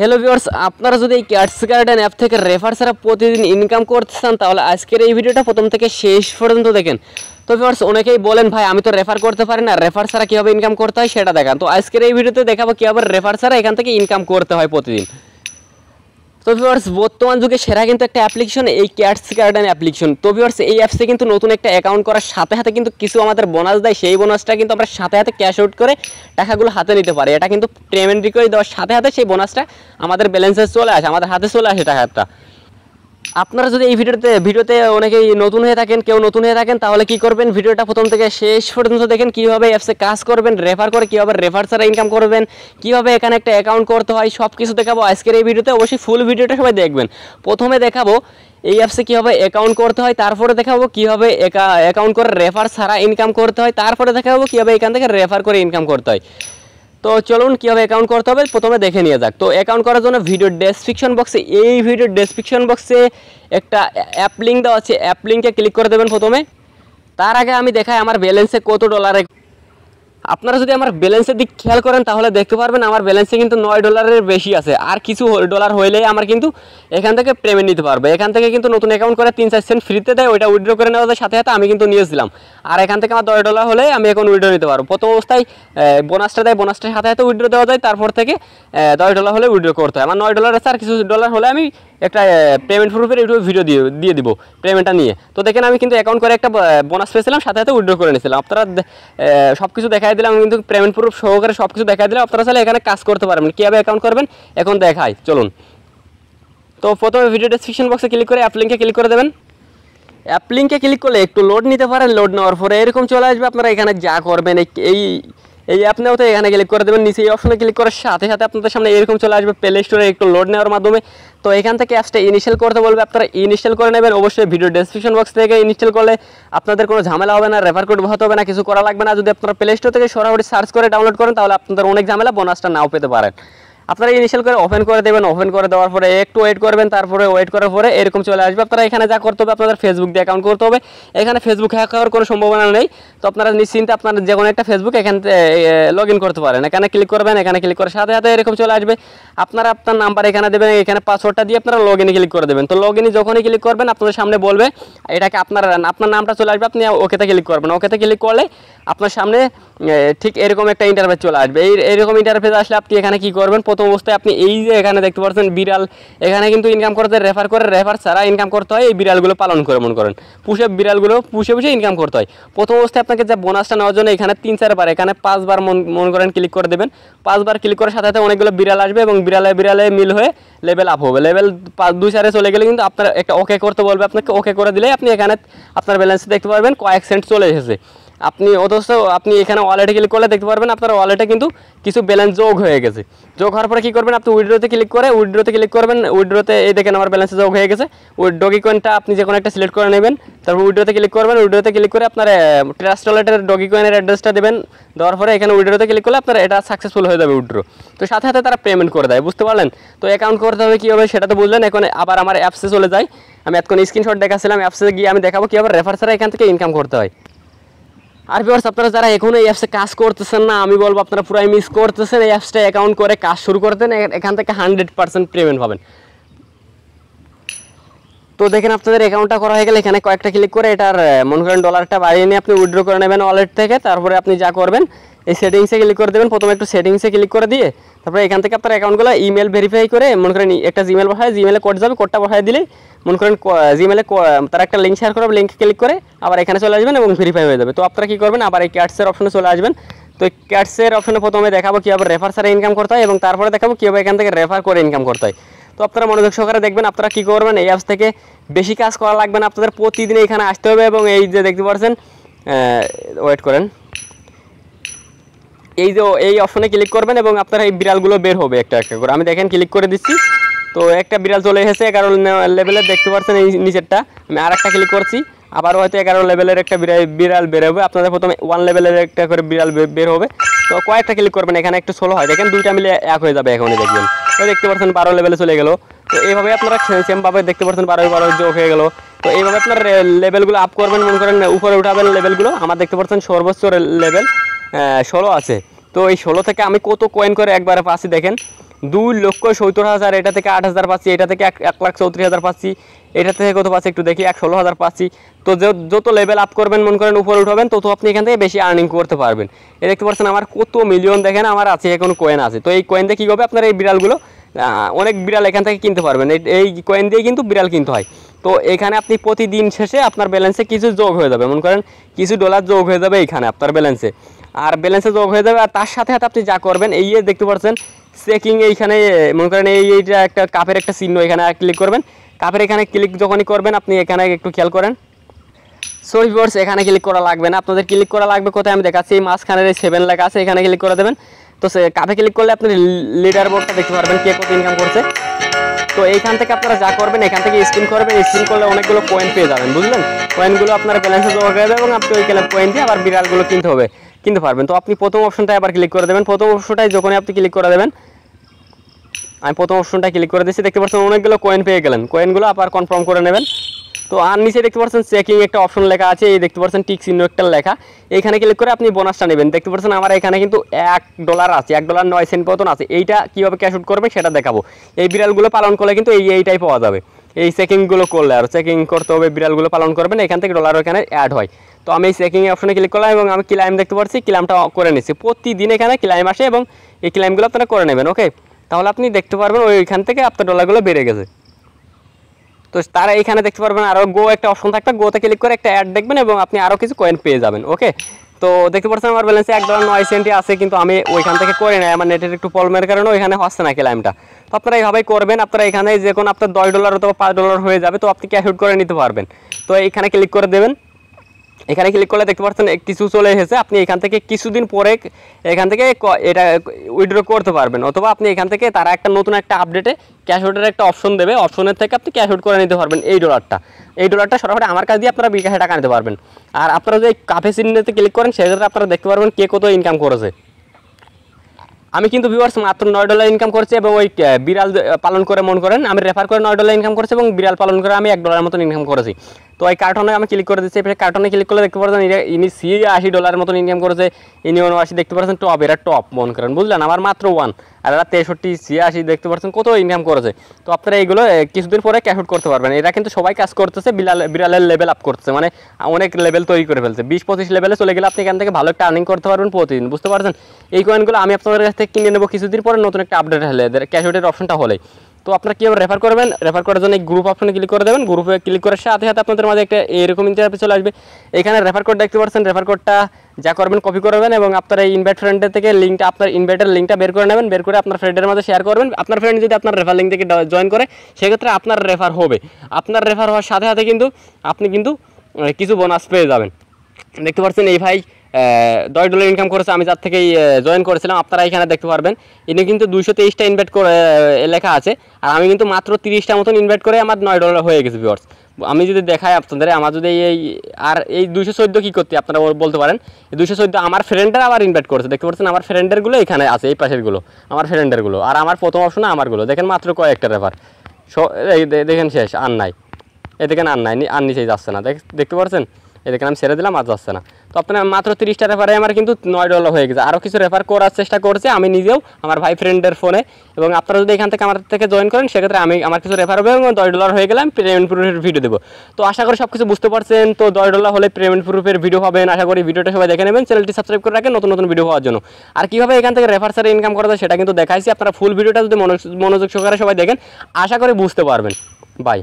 Hello viewers আপনারা যদি এই ক্যাটস গার্ডেন অ্যাপ থেকে রেফার ছাড়া প্রতিদিন ইনকাম করতে চান, তাহলে আজকের এই ভিডিওটা প্রথম থেকে শেষ পর্যন্ত দেখেন। তো ভিউয়ার্স অনেকেই বলেন, ভাই, আমি তো রেফার করতে পারি না। রেফার ছাড়া কীভাবে ইনকাম করতে হয় সেটা দেখান। তো আজকের এই ভিডিওতে দেখাবো কীভাবে রেফার ছাড়া এখান থেকে ইনকাম করতে হয় প্রতিদিন। তো ভিউয়ার্স বর্তমান যুগে সেরা কিন্তু একটা অ্যাপ্লিকেশন এই ক্যাটস গার্ডেন অ্যাপ্লিকেশন তো ভিউয়ার্স এই অ্যাপসে কিন্তু নতুন একটা অ্যাকাউন্ট করার সাথে সাথে কিন্তু কিছু আমাদের বোনাস দেয়, সেই বোনাসটা কিন্তু আমরা সাথে সাথে ক্যাশ আউট করে টাকাগুলো হাতে নিতে পারি। এটা কিন্তু পেমেন্ট রিকোয়ারি দেওয়ার সাথে সাথে সেই বোনাসটা আমাদের ব্যালেন্সে চলে আসে, আমাদের হাতে চলে আসে টাকাটা। আপনারা যদি এই ভিডিওতে ভিডিওতে অনেকেই নতুন হয়ে থাকেন, কেউ নতুন হয়ে থাকেন, তাহলে কি করবেন? ভিডিওটা প্রথম থেকে শেষ পর্যন্ত দেখেন কীভাবে অ্যাপসে কাজ করবেন রেফার করে কীভাবে রেফার ছাড়া ইনকাম করবেন, কীভাবে এখানে একটা অ্যাকাউন্ট করতে হয় সব কিছু দেখাবো আজকের এই ভিডিওতে। অবশ্যই ফুল ভিডিওটা সবাই দেখবেন। প্রথমে দেখাবো এই অ্যাপসে কীভাবে অ্যাকাউন্ট করতে হয়, তারপরে দেখাবো কীভাবে অ্যাকাউন্ট করে রেফার ছাড়া ইনকাম করতে হয়, তারপরে দেখাবো কীভাবে এখান থেকে রেফার করে ইনকাম করতে হয়। তো চলুন কীভাবে অ্যাকাউন্ট করতে হবে? প্রথমে দেখে নিয়ে যাক। তো অ্যাকাউন্ট করার জন্য ভিডিও ডেসক্রিপশন বক্সে এই ভিডিও ডেসক্রিপশন বক্সে একটা অ্যাপ লিঙ্ক দেওয়া আছে। অ্যাপ লিঙ্কে ক্লিক করে দেবেন প্রথমে। তার আগে আমি দেখাই আমার ব্যালেন্সে কত ডলারে আপনারা যদি আমার ব্যালেন্সের দিক খেয়াল করেন, তাহলে দেখতে পারবেন আমার ব্যালেন্সে কিন্তু নয় ডলারের বেশি আছে। আর কিছু ডলার হইলেই আমার কিন্তু এখান থেকে পেমেন্ট নিতে পারবে। এখান থেকে কিন্তু নতুন অ্যাকাউন্ট করে তিন চার সেন্ট ফ্রিতে দেয়, ওইটা উইড্রো করে নেওয়া সাথে সাথে আমি কিন্তু নিয়েছিলাম আর এখান থেকে আমার দশ ডলার হলে আমি এখন উইড্রো নিতে পারব। প্রথম অবস্থায় বোনাসটা দেয় বোনাসটার সাথে সাথে উইড্রো দেওয়া যায়, তারপর থেকে দশ ডলার হলে উইড্রো করতে হয়। আমার নয় ডলার আছে, আর কিছু ডলার হলে আমি একটা পেমেন্ট প্রুফের ইউটিউব ভিডিও দিয়ে দিয়ে দিব পেমেন্টটা নিয়ে। তো দেখেন আমি কিন্তু অ্যাকাউন্ট করে একটা বোনাস পেয়েছিলাম, সাথে সাথে উইড্রো করে নিয়েছিলাম। আপনারা সব কিছু দেখাই দিলাম, আমি কিন্তু পেমেন্ট প্রুফ সহকারে সব কিছু দেখাই দিলাম। আপনারা চাইলে এখানে কাজ করতে পারবেন কীভাবে অ্যাকাউন্ট করবেন, এখন দেখাই। চলুন। তো প্রথমে ভিডিও ডিসক্রিপশন বক্সে ক্লিক করে অ্যাপ লিঙ্কে ক্লিক করে দেবেন। অ্যাপ লিঙ্কে ক্লিক করলে একটু লোড নিতে পারেন। লোড নেওয়ার পরে এরকম চলে আসবে। আপনারা এখানে যা করবেন এই এই আপনি নেওয়াতে এখানে ক্লিক করে দেবেন, নিচে এই অপশনে ক্লিক করার সাথে সাথে আপনাদের সামনে এরকম চলে আসবে প্লে স্টোরে একটু লোড নেওয়ার মাধ্যমে। তো এখান থেকে অ্যাপসটা ইনিশিয়াল করতে বলবে, আপনারা ইনিশিয়াল করে নেবেন। অবশ্যই ভিডিও ডেসক্রিপশন বক্স থেকে ইনস্টল করলে আপনাদের কোনো ঝামেলা হবে না রেফার কোড হতে হবে না, কিছু করা লাগবে না। যদি আপনারা প্লে স্টোর থেকে সরাসরি সার্চ করে ডাউনলোড করেন, তাহলে আপনাদের অনেক ঝামেলা বোনাসটা নাও পেতে পারেন। আপনারা ইনিশিয়াল করে ওপেন করে দেবেন ওপেন করে দেওয়ার পরে একটু ওয়েট করবেন, তারপরে ওয়েট করার পরে এরকম চলে আসবে। আপনারা এখানে যা করতে হবে, আপনাদের ফেসবুক দিয়ে অ্যাকাউন্ট করতে হবে। এখানে ফেসবুক হ্যাক হওয়ার কোনো সম্ভাবনা নেই। তো আপনারা নিশ্চিন্তে আপনার যে কোনো একটা ফেসবুক এখানে লগ ইন করতে পারেন। এখানে ক্লিক করবেন, এখানে ক্লিক করে সাথে সাথে এরকম চলে আসবে। আপনারা আপনার নাম্বার এখানে দেবেন, এখানে পাসওয়ার্ডটা দিয়ে আপনারা লগ ইনে ক্লিক করে দেবেন। তো লগ ইনে যখনই ক্লিক করবেন, আপনাদের সামনে বলবে, এটাকে আপনার আপনার নামটা চলে আসবে, আপনি ওকেতে ক্লিক করবেন। ওকেতে ক্লিক করলে আপনার সামনে ঠিক এরকম একটা ইন্টারফেস চলে আসবে। এই, এরকম ইন্টারফেস আসলে আপনি এখানে কি করবেন? প্রথম অবস্থায় আপনি এই যে এখানে দেখতে পাচ্ছেন বিড়াল, এখানে কিন্তু ইনকাম করতে রেফার করে রেফার ছাড়া ইনকাম করতে হয়, এই বিড়ালগুলো পালন করে, মনে করেন। পুষে বিড়ালগুলো পুষে পুষে ইনকাম করতে হয়। প্রথম অবস্থায় আপনাকে যে বোনাসটা নেওয়ার জন্য এখানে তিন চারবার এখানে পাঁচবার মনে করেন ক্লিক করে দেবেন। পাঁচবার ক্লিক করার সাথে সাথে অনেকগুলো বিড়াল আসবে এবং বিড়ালে বিড়ালে মিল হয়ে লেভেল আপ হবে। লেভেল দুই চারে চলে গেলে কিন্তু আপনার একটা ওকে করতে বলবে। আপনাকে ওকে করে দিলে আপনি এখানে আপনার ব্যালেন্স দেখতে পারবেন, কয়েক সেন্ট চলে এসেছে। আপনি অথচ আপনি এখানে ওয়ালেটে ক্লিক করলে দেখতে পারবেন আপনার ওয়ালেটে কিন্তু কিছু ব্যালেন্স যোগ হয়ে গেছে। যোগ হওয়ার পরে কী করবেন, আপনি উইড্রোতে ক্লিক করে উইড্রোতে ক্লিক করবেন উইড্রোতে এই দেখেন আমার ব্যালেন্স যোগ হয়ে গেছে। ডগি কয়েনটা আপনি যে কোনো একটা সিলেক্ট করে নেবেন, তারপর উইড্রোতে ক্লিক করবেন উইড্রোতে ক্লিক করে আপনার ট্রাস্ট ওয়ালেটের ডগি কয়েনের অ্যাড্রেসটা দেবেন, দেওয়ার পরে এখানে উইড্রোতে ক্লিক করলে আপনার এটা সাকসেসফুল হয়ে যাবে উইড্রো তো সাথে সাথে তারা পেমেন্ট করে দেয়, বুঝতে পারলেন? তো অ্যাকাউন্ট করতে হবে কী হবে সেটা তো বুঝলেন, এখন আবার আমার অ্যাপসে চলে যায় আমি এতক্ষণ স্ক্রিনশট দেখাচ্ছিলাম অ্যাপসে গিয়ে আমি দেখাবো কীভাবে রেফার ছাড়া এখান থেকে ইনকাম করতে হয়। আর ভিউয়ার্স আপনারা যারা এখনও এই অ্যাপসে কাজ করতেছেন না, আমি বলব আপনারা পুরাই মিস করতেছেন, এই অ্যাপসটা অ্যাকাউন্ট করে কাজ শুরু করতেন এখান থেকে হান্ড্রেড পার্সেন্ট পেমেন্ট পাবেন। তো দেখেন আপনাদের অ্যাকাউন্টটা করা হয়ে গেলে এখানে কয়েকটা ক্লিক করে এটার মনে করেন ডলারটা বাড়িয়ে নিয়ে আপনি উইড্রো করে নেবেন ওয়ালেট থেকে। তারপরে আপনি যা করবেন, এই সেটিংসে ক্লিক করে দেবেন। প্রথমে একটু সেটিংসে ক্লিক করে দিয়ে তারপরে এখান থেকে আপনার অ্যাকাউন্টগুলো ইমেল ভেরিফাই করে, মনে করেন একটা জিমেল বসায় জিমেলে কোড যাবে কোডটা বসায় দিলেই মনে করেন জিমেলে তার একটা লিঙ্ক শেয়ার করবে লিঙ্ক ক্লিক করে আবার এখানে চলে আসবেন এবং ভেরিফাই হয়ে যাবে। তো আপনারা কী করবেন? আবার এই ক্যাটসের অপশনে চলে আসবেন। তো এই ক্যাটসের অপশনে প্রথমে দেখাবো কীভাবে রেফার ছাড়া ইনকাম করতে হয় এবং তারপরে দেখাবো কীভাবে এখান থেকে রেফার করে ইনকাম করতে হয়। তো আপনারা মনোযোগ সহকারে দেখবেন আপনারা কি করবেন, এই অ্যাপস থেকে বেশি কাজ করা লাগবে না, আপনাদের প্রতিদিন এখানে আসতে হবে এবং এই যে দেখতে পাচ্ছেন ওয়েট করেন। এই যে এই অপশনে ক্লিক করবেন এবং আপনারা এই বিড়ালগুলো বের হবে একটা একটা করে। আমি দেখেন ক্লিক করে দিচ্ছি, তো একটা বিড়াল চলে এসেছে এগারো লেভেলে দেখতে পাচ্ছেন এই নিচেরটা। আমি আর একটা ক্লিক করছি আবারও হয়তো এগারো লেভেলের একটা বিড়াল বিড়াল বের হবে আপনাদের প্রথমে ওয়ান লেভেলের একটা করে বিড়াল বের হবে। তো কয়েকটা ক্লিক করবেন, এখানে একটু সোলো হয়। দেখেন, দুইটা মিলে এক হয়ে যাবে এখনই, দেখবেন। তো দেখতে পাচ্ছেন, বারো লেভেলে চলে গেলো। তো এইভাবে আপনারা সেমভাবে দেখতে পাচ্ছেন, বারো বারো যোগ হয়ে গেলো। তো এইভাবে আপনার লেভেলগুলো আপ করবেন, মনে করেন, উপরে উঠাবেন লেভেলগুলো আমার দেখতে পাচ্ছেন, সর্বোচ্চ লেভেল ষোলো আছে। তো এই ষোলো থেকে আমি কত কয়েন করে একবারে পাচ্ছি, দেখেন। দুই লক্ষ সত্তর হাজার, এটা থেকে আট হাজার পাচ্ছি, এটা থেকে এক লাখ চৌত্রিশ হাজার পাচ্ছি, এটা থেকে কত পাচ্ছি একটু দেখি, এক ষোলো হাজার পাচ্ছি। তো যত লেভেল আপ করবেন, মন করেন উপরে উঠাবেন, তত আপনি এখান থেকে বেশি আর্নিং করতে পারবেন। এ দেখতে পাচ্ছেন আমার কত মিলিয়ন দেখেন, আমার আছে, এখন কয়েন আছে। তো এই কয়েন দিয়ে কী হবে আপনার এই বিড়ালগুলো অনেক বিড়াল এখান থেকে কিনতে পারবেন। এই- এই কয়েন দিয়ে কিন্তু বিড়াল কিনতে হয়। তো এখানে আপনি প্রতিদিন শেষে আপনার ব্যালেন্সে কিছু যোগ হয়ে যাবে। মনে করেন কিছু ডলার যোগ হয়ে যাবে এইখানে আপনার ব্যালেন্সে আর ব্যালেন্সে যোগ হয়ে যাবে, আর তার সাথে সাথে আপনি যা করবেন, এই দেখতে পাচ্ছেন চেকিং এইখানে, মনে করেন এই এইটা একটা কাপের একটা চিহ্ন এখানে ক্লিক করবেন। কাপের এখানে ক্লিক যখনই করবেন, আপনি এখানে একটু খেয়াল করেন। ভিউয়ার্স এখানে ক্লিক করা লাগবে না। আপনাদের ক্লিক করা লাগবে কোথায়? আমি দেখাচ্ছি, এই মাঝখানের এই সেভেন লেখা আছে, এখানে ক্লিক করে দেবেন। তো সে কাপে ক্লিক করলে আপনি লিডার বোর্ডটা দেখতে পারবেন কে কত ইনকাম করছে। তো এইখান থেকে আপনারা যা করবেন, এখান থেকে স্ক্রিন করবেন। স্ক্রিন করলে অনেকগুলো পয়েন্ট পেয়ে যাবেন, বুঝলেন? কয়েনগুলো আপনার ব্যালেন্সে জমা করে দেবেন আপনি ওই কয়েন দিয়ে আবার বিড়ালগুলো কিনতে হবে, কিনতে পারবেন। তো আপনি প্রথম অপশনটায় আবার ক্লিক করে দেবেন। প্রথম অপশনটায় যখনই আপনি ক্লিক করে দেবেন আমি প্রথম অপশনটা ক্লিক করে দিচ্ছি দেখতে পাচ্ছেন অনেকগুলো কয়েন পেয়ে গেলেন। কয়েনগুলো আবার কনফার্ম করে নেবেন। তো আর নিচে দেখতে পাচ্ছেন চেকিং একটা অপশন লেখা আছে। এই দেখতে পাচ্ছেন টিক চিহ্ন একটা লেখা। এখানে ক্লিক করে আপনি বোনাসটা নেবেন। দেখতে পাচ্ছেন আমার এখানে কিন্তু এক ডলার আছে। এক ডলার নয় সেন্ট মতন আছে। এইটা কীভাবে ক্যাশ আউট করবে সেটা দেখাবো। এই বিড়ালগুলো পালন করলে কিন্তু এই, এইটাই পাওয়া যাবে। এই চেকিংগুলো করলে আর চেকিং করতে হবে, বিড়ালগুলো পালন করবেন। এখান থেকে ডলার এখানে অ্যাড হয়। তো আমি এই চেকিং অপশনে ক্লিক করলাম এবং আমি ক্লাইম দেখতে পাচ্ছি। ক্লাইমটা করে নিচ্ছি। প্রতিদিন এখানে ক্লাইম আসে এবং এই ক্লাইমগুলো আপনারা করে নেবেন ওকে তাহলে আপনি দেখতে পারবেন ওইখান থেকে আপনার ডলারগুলো বেড়ে গেছে। তো তারা এখানে দেখতে পারবেন আরও গো একটা অপশন থাকবে গোতে ক্লিক করে একটা অ্যাড দেখবেন এবং আপনি আরও কিছু কয়েন পেয়ে যাবেন ওকে তো দেখতে পাচ্ছেন আমার ব্যালেন্সে এক ডলার নয় সেন্টই আছে, কিন্তু আমি ওইখান থেকে করে নাই, আমার নেটের একটু প্রবলেমের কারণে ওইখানে হচ্ছে না ক্লাইমটা তো আপনারা এইভাবেই করবেন, আপনারা এখানে যে কোনো আপনার দশ ডলার অথবা পাঁচ ডলার হয়ে যাবে, তো আপনি ক্যাশ আউট করে নিতে পারবেন। তো এইখানে ক্লিক করে দেবেন। এখানে ক্লিক করলে দেখতে পাচ্ছেন কিছু চলে এসেছে। আপনি এখান থেকে কিছুদিন পরে এখান থেকে এটা উইথড্র করতে পারবেন। অথবা আপনি এখান থেকে তারা একটা নতুন একটা আপডেটে ক্যাশ আউটের একটা অপশন দেবে। অপশনের থেকে আপনি ক্যাশ আউট করে নিতে পারবেন এই ডলারটা এই ডলারটা সরাসরি আমার কাছ দিয়ে আপনারা বিকাশে টাকা নিতে পারবেন। আর আপনারা যদি কাফে চিহ্নতে ক্লিক করেন সেক্ষেত্রে আপনারা দেখতে পারবেন কে কত ইনকাম করেছে। আমি কিন্তু ভিউয়ার্স মাত্র নয় ডলার ইনকাম করছি এবং ওই বিড়াল পালন করে মন করেন। আমি রেফার করে নয় ডলার ইনকাম করছি এবং বিড়াল পালন করে আমি এক ডলার মতন ইনকাম করেছি। তো এই কার্টনে আমি ক্লিক করে দিচ্ছি। কার্টনে ক্লিক করলে দেখতে পাচ্ছেন ইনি সি আশি ডলারের মতন ইনকাম করেছে। ইনি উনআশি দেখতে পাচ্ছেন টপ এরা টপ মন করেন, বুঝলেন? আমার মাত্র ওয়ান আর এরা তেষট্টি, ছিয়াশি দেখতে পাচ্ছেন কত ইনকাম করেছে। তো আপনারা এইগুলো কিছুদিন পরে ক্যাশ আউট করতে পারবেন। এরা কিন্তু সবাই কাজ করতেছে, বিড়াল বিড়ালের লেভেল আপ করতেছে। মানে অনেক লেভেল তৈরি করে ফেলছে। বিশ, পঁচিশ লেভেলে চলে গেলে আপনি এখান থেকে ভালো একটা আর্নিং করতে পারবেন প্রতিদিন, বুঝতে পারছেন? এই কয়েনগুলো আমি আপনাদের কাছ থেকে কিনে নেব কিছুদিন পরে, নতুন একটা আপডেট হলে ক্যাশ আউটের অপশনটা হলে তো আপনারা কীভাবে রেফার করবেন? রেফার করার জন্য গ্রুপ অপশনে ক্লিক করে দেবেন। গ্রুপে ক্লিক করার সাথে সাথে আপনাদের মাঝে একটা এরকম ইন্টারফেস চলে আসবে। এখানে রেফার কোড দেখতে পাচ্ছেন। রেফার কোডটা যা করবেন কপি করবেন এবং আপনার এই ইনভাইট ফ্রেন্ডের থেকে লিঙ্কটা আপনার ইনভাইটের লিঙ্কটা বের করে নেবেন। বের করে আপনার ফ্রেন্ডের মাঝে শেয়ার করবেন। আপনার ফ্রেন্ড যদি আপনার রেফার লিঙ্ক থেকে জয়েন করে, সেক্ষেত্রে আপনার রেফার হবে। আপনার রেফার হওয়ার সাথে সাথে কিন্তু আপনি কিন্তু কিছু বোনাস পেয়ে যাবেন। দেখতে পাচ্ছেন এই ভাই দশ ডলার ইনকাম করেছে, আমি যার থেকেই জয়েন করেছিলাম। আপনারা এখানে দেখতে পারবেন। ইনি কিন্তু দুইশো তেইশটা ইনভাইট করে লেখা আছে। আর আমি কিন্তু মাত্র তিরিশটা মতন ইনভাইট করে আমার নয় ডলার হয়ে গেছে ভিওর্স আমি যদি দেখাই আপনাদের, আমার যদি এই আর এই দুইশো চোদ্দ কী করতে, আপনারা বল- বলতে পারেন। দুইশো চোদ্দ আমার ফ্রেন্ডের আবার ইনভাইট করেছে। দেখতে পাচ্ছেন, আমার ফ্রেন্ডেরগুলো এখানে আছে, এই পাশেরগুলো, আমার ফ্রেন্ডেরগুলো আর আমার প্রথম অপশনে আমারগুলো। দেখেন মাত্র কয়েকটা দে- দেখেন শেষ, আর নাই। এ দেখেন আর নাই, আর নিচেই যাচ্ছে না। দেখ- দেখতে পাচ্ছেন? এ দেখেন আমি ছেড়ে দিলাম, আর যাচ্ছে না। তো আপনার মাত্র তিরিশটা রেফারে আমার কিন্তু নয় ডলার হয়ে গেছে। আরও কিছু রেফার করার চেষ্টা করছে, আমি নিজেও, আমার ভাই ফ্রেন্ডের ফোনে এবং আপনারা যদি এখান থেকে আমার থেকে জয়েন করেন, সেক্ষেত্রে আমি, আমার কিছু রেফার হবে এবং দশ ডলার হয়ে গেলে আমি পেমেন্ট প্রুফের ভিডিও দেবো। তো আশা করি সব কিছু বুঝতে পারছেন, তো দশ ডলার হলে পেমেন্ট প্রুফের ভিডিও পাবেন। আশা করি ভিডিওটা সবাই দেখে নেবেন চ্যানেলটি সাবস্ক্রাইব করে রাখেন, নতুন নতুন ভিডিও পাওয়ার জন্য। আর কীভাবে এখান থেকে রেফার সারে ইনকাম করা যায়, সেটা কিন্তু দেখাইছি। আপনারা ফুল ভিডিওটা যদি মনোযোগ সহকারে সবাই দেখেন, আশা করি বুঝতে পারবেন। বাই